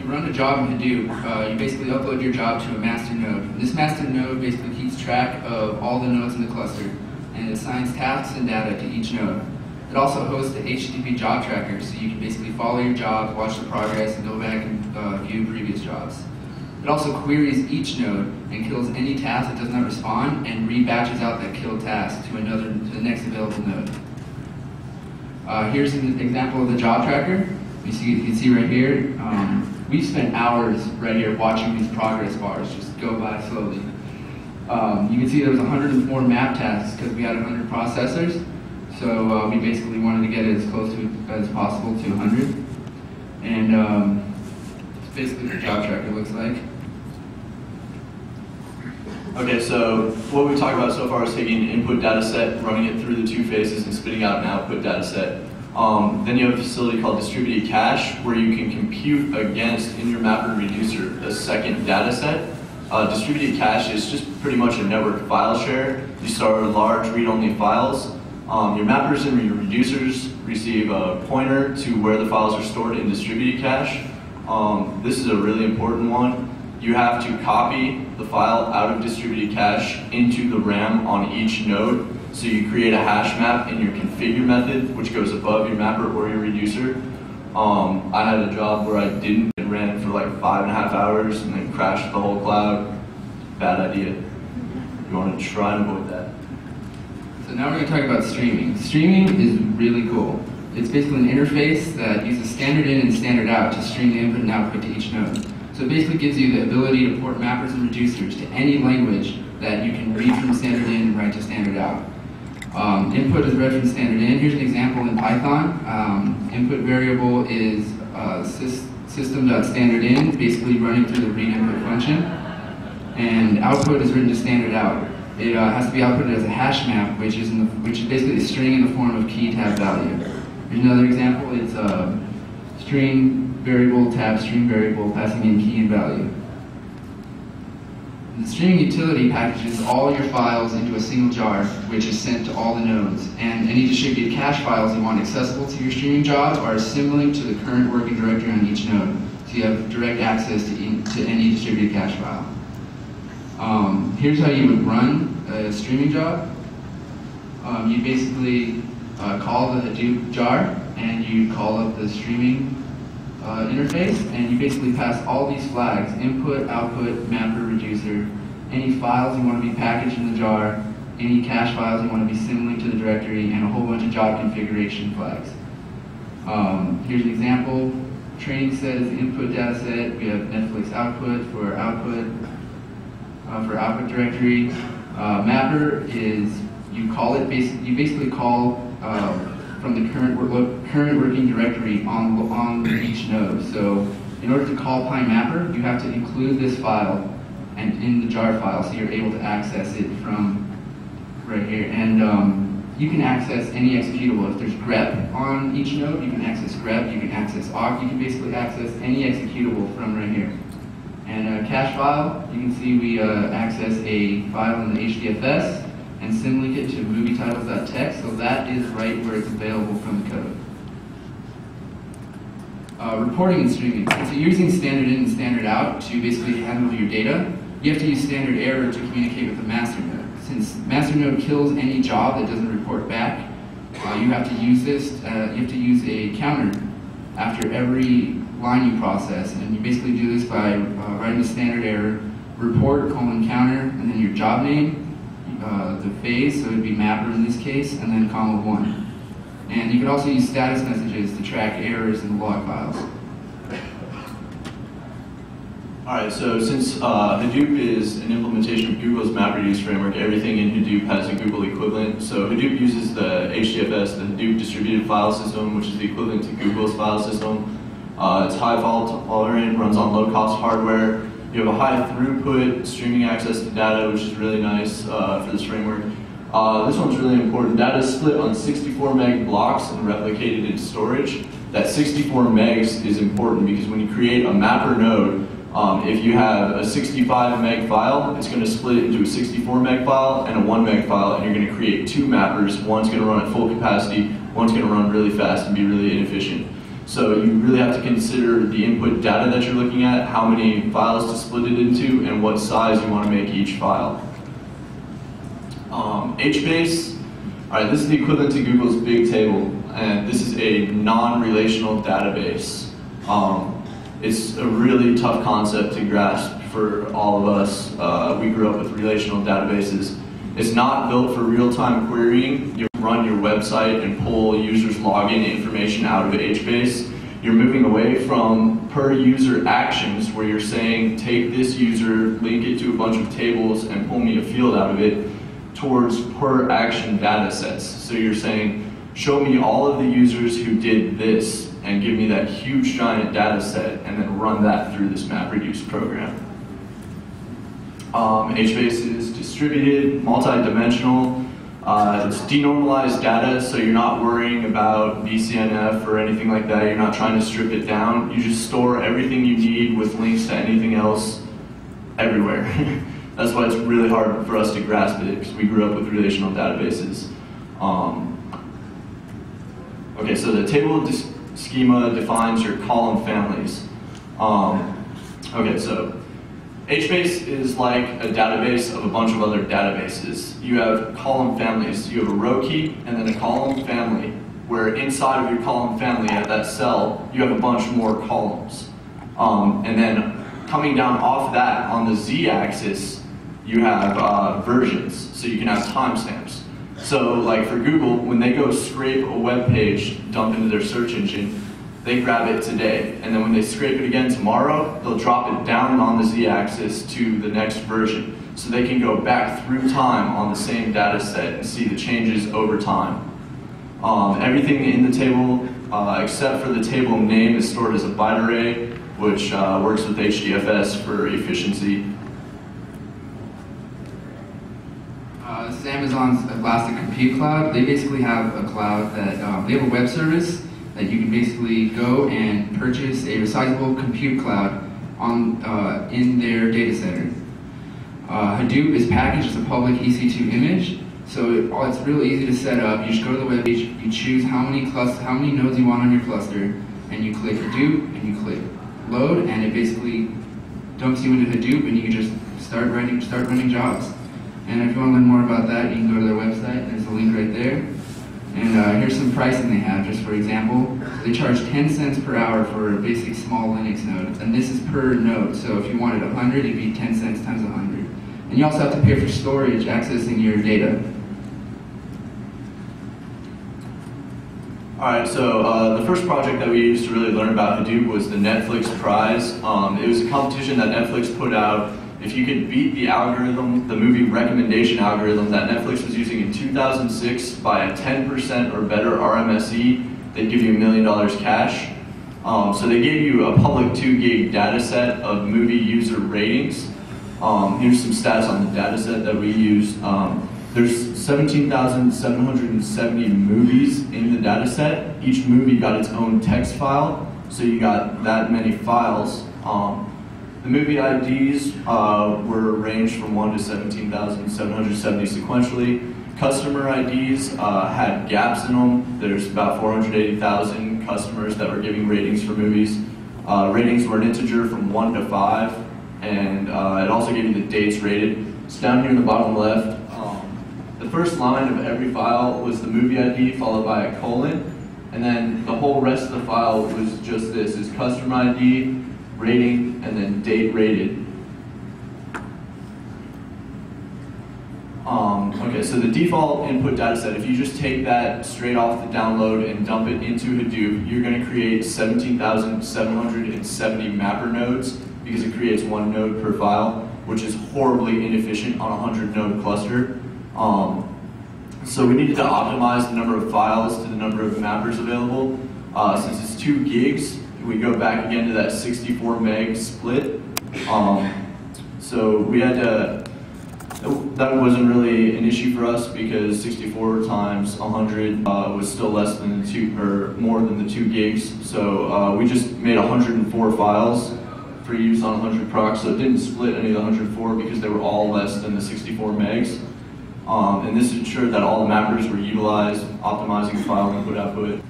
you run a job in Hadoop, uh, you basically upload your job to a master node. And this master node basically keeps track of all the nodes in the cluster and assigns tasks and data to each node. It also hosts the HTTP job tracker, so you can basically follow your job, watch the progress, and go back and uh, view previous jobs. It also queries each node and kills any task that does not respond and rebatches out that killed task to another to the next available node. Uh, here's an example of the job tracker. You see, you can see right here. Um, we spent hours right here watching these progress bars just go by slowly. Um, you can see there was 104 map tasks because we had 100 processors. So uh, we basically wanted to get it as close to as possible to 100. And um, it's basically the job tracker looks like. Okay, so what we talked about so far is taking an input data set, running it through the two phases, and spitting out an output data set. Um, then you have a facility called distributed cache, where you can compute against, in your mapper reducer, a second data set. Uh, distributed cache is just pretty much a network file share. You store large read-only files. Um, your mappers and your reducers receive a pointer to where the files are stored in distributed cache. Um, this is a really important one. You have to copy the file out of distributed cache into the RAM on each node. So you create a hash map in your configure method, which goes above your mapper or your reducer. Um, I had a job where I didn't, it ran for like five and a half hours and then crashed the whole cloud. Bad idea. You want to try and avoid that. So now we're going to talk about streaming. Streaming is really cool. It's basically an interface that uses standard in and standard out to stream the input and output to each node. So it basically gives you the ability to port mappers and reducers to any language that you can read from standard in and write to standard out. Um, input is read from standard in. Here's an example in Python. Um, input variable is uh, sys system.standardin, basically running through the read input function. And output is written to standard out. It uh, has to be outputted as a hash map, which is, the, which is basically a string in the form of key tab value. Here's another example. It's a uh, string variable tab string variable passing in key and value. The streaming utility packages all your files into a single jar, which is sent to all the nodes. And any distributed cache files you want accessible to your streaming job are symlink to the current working directory on each node. So you have direct access to, in, to any distributed cache file. Um, here's how you would run a streaming job. Um, you basically uh, call the Hadoop jar, and you call up the streaming uh, interface, and you basically pass all these flags, input, output, mapper, reducer, any files you want to be packaged in the jar, any cache files you want to be symlinked to the directory, and a whole bunch of job configuration flags. Um, here's an example. Training set is the input data set. We have Netflix output for output, uh, for output directory. Uh, mapper is, you call it, you basically call uh, from the current, current working directory on, on each node. So in order to call PyMapper, you have to include this file and in the jar file so you're able to access it from right here. And um, you can access any executable. If there's grep on each node, you can access grep, you can access awk, you can basically access any executable from right here. And a cache file, you can see we uh, access a file in the HDFS, and symlink it to movie so that is right where it's available from the code. Uh, reporting and streaming. So you're using standard in and standard out to basically handle your data, you have to use standard error to communicate with the master node. Since master node kills any job that doesn't report back, uh, you have to use this, uh, you have to use a counter after every line you process, and you basically do this by uh, writing a standard error, report colon counter, and then your job name, uh, the phase, so it would be mapper in this case, and then comma one. And you could also use status messages to track errors in the log files. All right, so since uh, Hadoop is an implementation of Google's MapReduce framework, everything in Hadoop has a Google equivalent. So Hadoop uses the HDFS, the Hadoop distributed file system, which is the equivalent to Google's file system. Uh, it's high fault tolerant, runs on low cost hardware, you have a high throughput streaming access to data, which is really nice uh, for this framework. Uh, this one's really important. Data is split on 64 meg blocks and replicated into storage. That 64 megs is important because when you create a mapper node, um, if you have a 65 meg file, it's going to split it into a 64 meg file and a 1 meg file, and you're going to create two mappers. One's going to run at full capacity, one's going to run really fast and be really inefficient. So you really have to consider the input data that you're looking at, how many files to split it into, and what size you want to make each file. Um, HBase, all right, this is the equivalent to Google's big table, and this is a non-relational database. Um, it's a really tough concept to grasp for all of us. Uh, we grew up with relational databases. It's not built for real-time querying. You run your website and pull users' login information out of HBase. You're moving away from per user actions where you're saying take this user, link it to a bunch of tables, and pull me a field out of it, towards per action data sets. So you're saying show me all of the users who did this and give me that huge giant data set and then run that through this MapReduce program. Um, HBase distributed, multi-dimensional. Uh, it's denormalized data, so you're not worrying about BCNF or anything like that. You're not trying to strip it down. You just store everything you need with links to anything else everywhere. That's why it's really hard for us to grasp it, because we grew up with relational databases. Um, okay, so the table schema defines your column families. Um, okay, so HBase is like a database of a bunch of other databases. You have column families. You have a row key and then a column family, where inside of your column family at that cell, you have a bunch more columns. Um, and then coming down off that on the z-axis, you have uh, versions, so you can have timestamps. So like for Google, when they go scrape a web page, dump into their search engine, they grab it today. And then when they scrape it again tomorrow, they'll drop it down on the z-axis to the next version. So they can go back through time on the same data set and see the changes over time. Um, everything in the table, uh, except for the table name, is stored as a array, which uh, works with HDFS for efficiency. Uh, this is Amazon's Elastic Compute Cloud. They basically have a cloud that, um, they have a web service that you can basically go and purchase a resizable compute cloud on uh, in their data center. Uh, Hadoop is packaged as a public EC2 image, so it, it's real easy to set up. You just go to the web page, you choose how many cluster, how many nodes you want on your cluster, and you click Hadoop and you click load, and it basically dumps you into Hadoop, and you can just start writing, start running jobs. And if you want to learn more about that, you can go to their website. There's a link right there. And uh, here's some pricing they have, just for example. They charge 10 cents per hour for a basic small Linux node, and this is per node. So if you wanted 100, it'd be 10 cents times 100. And you also have to pay for storage accessing your data. All right, so uh, the first project that we used to really learn about Hadoop was the Netflix Prize. Um, it was a competition that Netflix put out if you could beat the algorithm, the movie recommendation algorithm that Netflix was using in 2006 by a 10% or better RMSE, they'd give you a million dollars cash. Um, so they gave you a public 2 gig data set of movie user ratings. Um, here's some stats on the data set that we used. Um, there's 17,770 movies in the data set. Each movie got its own text file, so you got that many files. Um, the movie IDs uh, were ranged from 1 to 17,770 sequentially. Customer IDs uh, had gaps in them. There's about 480,000 customers that were giving ratings for movies. Uh, ratings were an integer from 1 to 5, and uh, it also gave you the dates rated. It's down here in the bottom left, um, the first line of every file was the movie ID followed by a colon, and then the whole rest of the file was just this, is customer ID, rating, and then date rated. Um, okay, so the default input data set, if you just take that straight off the download and dump it into Hadoop, you're going to create 17,770 mapper nodes because it creates one node per file, which is horribly inefficient on a 100 node cluster. Um, so we needed to optimize the number of files to the number of mappers available. Uh, since it's two gigs, we go back again to that 64 meg split. Um, so we had to, that wasn't really an issue for us because 64 times 100 uh, was still less than the two, or more than the two gigs. So uh, we just made 104 files for use on 100 procs. So it didn't split any of the 104 because they were all less than the 64 megs. Um, and this ensured that all the mappers were utilized, optimizing file input output.